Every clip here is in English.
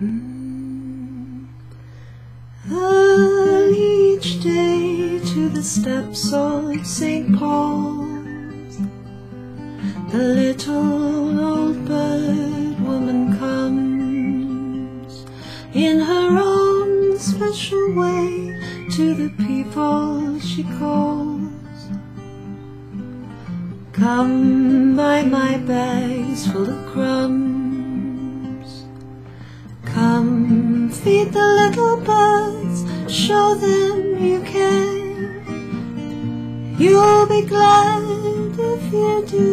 Early each day to the steps of St. Paul's, the little old bird woman comes in her own special way to the people she calls. Come buy my bags full of crumbs. Feed the little birds, show them you care. You'll be glad if you do.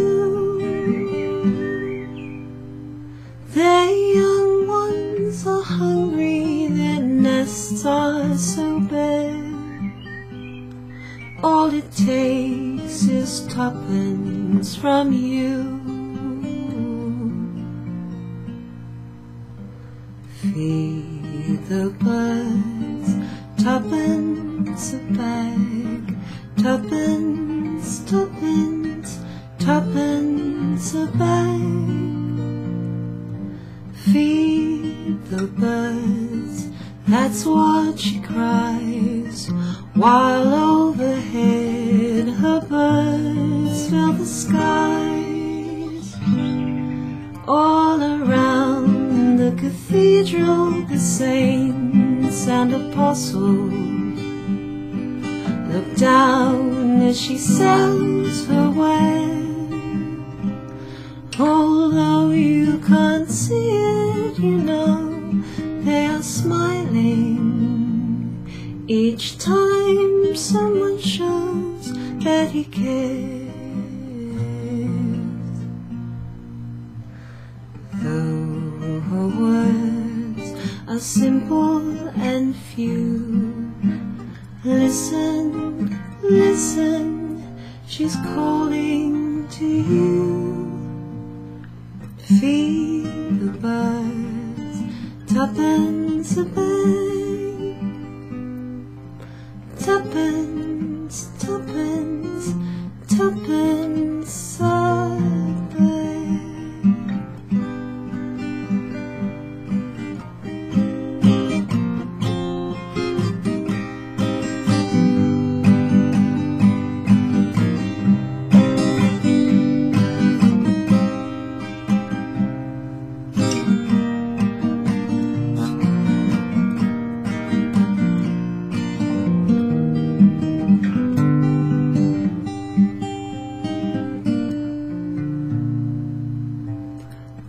Their young ones are hungry, their nests are so bare. All it takes is tuppence from you. Feed the birds, tuppence a bag, tuppence, tuppence, tuppence a bag. Feed the birds, that's what she cries, while cathedral, the saints and apostles look down as she sails her way. Although you can't see it, you know they are smiling each time someone shows that he cares. Are simple and few, listen, listen, she's calling to you. Feed the birds, tuppence a bag,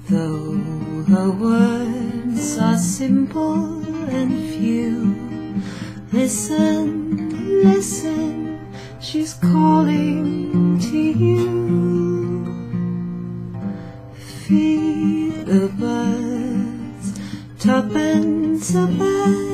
Though her words are simple and few, listen, listen, she's calling to you. Feed the birds, tuppence a bag,